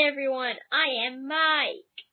Hi everyone, I am Mike.